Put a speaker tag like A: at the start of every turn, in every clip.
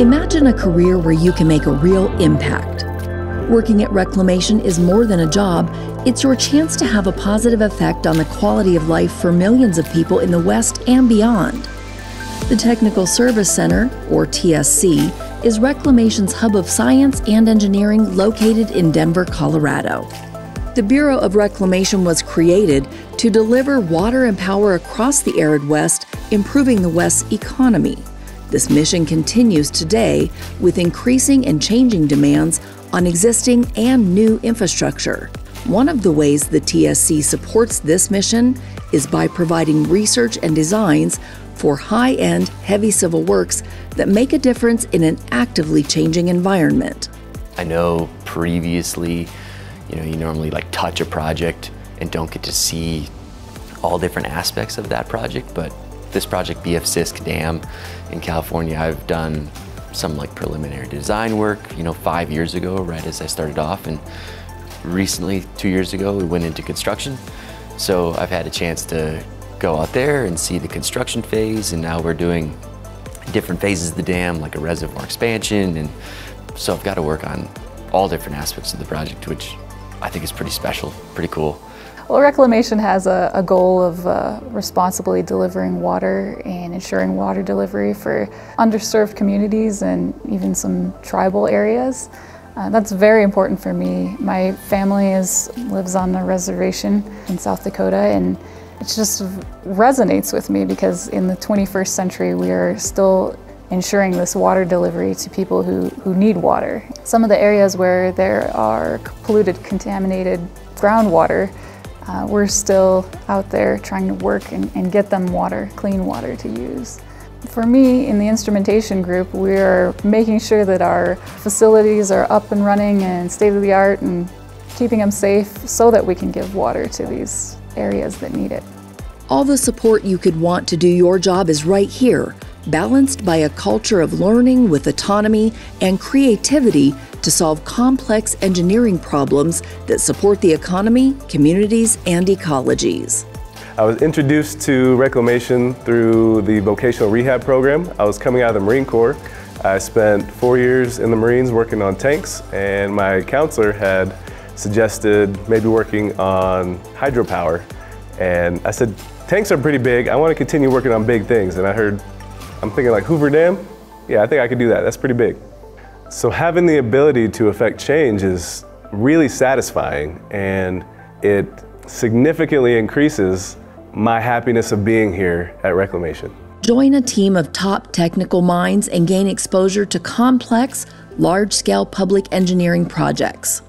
A: Imagine a career where you can make a real impact. Working at Reclamation is more than a job, it's your chance to have a positive effect on the quality of life for millions of people in the West and beyond. The Technical Service Center, or TSC, is Reclamation's hub of science and engineering located in Denver, Colorado. The Bureau of Reclamation was created to deliver water and power across the arid West, improving the West's economy. This mission continues today with increasing and changing demands on existing and new infrastructure. One of the ways the TSC supports this mission is by providing research and designs for high end, heavy civil works that make a difference in an actively changing environment.
B: I know previously you know, you normally like touch a project and don't get to see all different aspects of that project, but this project, BF Sisk Dam in California, I've done some like preliminary design work, you know, five years ago, right as I started off, and recently, two years ago, we went into construction. So I've had a chance to go out there and see the construction phase, and now we're doing different phases of the dam, like a reservoir expansion, and so I've got to work on all different aspects of the project, which I think is pretty special, pretty cool.
C: Well, Reclamation has a, a goal of uh, responsibly delivering water and ensuring water delivery for underserved communities and even some tribal areas. Uh, that's very important for me. My family is lives on a reservation in South Dakota and it just resonates with me because in the 21st century we are still ensuring this water delivery to people who, who need water. Some of the areas where there are polluted, contaminated groundwater, uh, we're still out there trying to work and, and get them water, clean water to use. For me, in the instrumentation group, we're making sure that our facilities are up and running and state-of-the-art and keeping them safe so that we can give water to these areas that need it.
A: All the support you could want to do your job is right here balanced by a culture of learning with autonomy and creativity to solve complex engineering problems that support the economy, communities, and ecologies.
D: I was introduced to reclamation through the vocational rehab program. I was coming out of the Marine Corps. I spent four years in the Marines working on tanks, and my counselor had suggested maybe working on hydropower. And I said, tanks are pretty big. I want to continue working on big things. And I heard I'm thinking like Hoover Dam? Yeah, I think I could do that. That's pretty big. So having the ability to affect change is really satisfying and it significantly increases my happiness of being here at Reclamation.
A: Join a team of top technical minds and gain exposure to complex, large scale public engineering projects.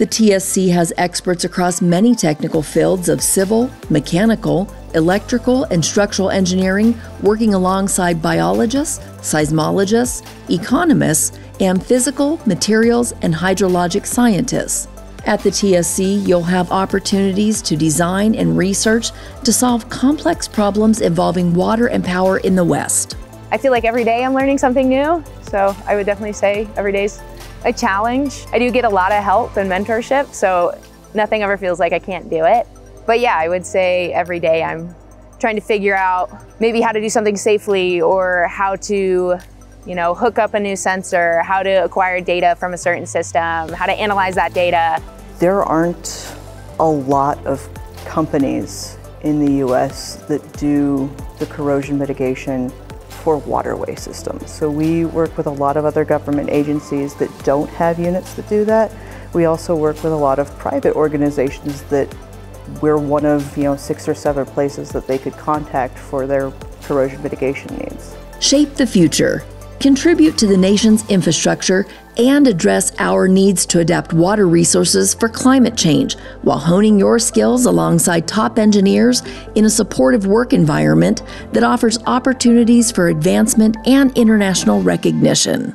A: The TSC has experts across many technical fields of civil, mechanical, electrical, and structural engineering working alongside biologists, seismologists, economists, and physical, materials, and hydrologic scientists. At the TSC, you'll have opportunities to design and research to solve complex problems involving water and power in the West.
E: I feel like every day I'm learning something new, so I would definitely say every day's a challenge. I do get a lot of help and mentorship, so nothing ever feels like I can't do it. But yeah, I would say every day I'm trying to figure out maybe how to do something safely or how to you know, hook up a new sensor, how to acquire data from a certain system, how to analyze that data.
F: There aren't a lot of companies in the US that do the corrosion mitigation for waterway systems. So we work with a lot of other government agencies that don't have units that do that. We also work with a lot of private organizations that we're one of you know six or seven places that they could contact for their corrosion mitigation needs.
A: Shape the future. Contribute to the nation's infrastructure and address our needs to adapt water resources for climate change while honing your skills alongside top engineers in a supportive work environment that offers opportunities for advancement and international recognition.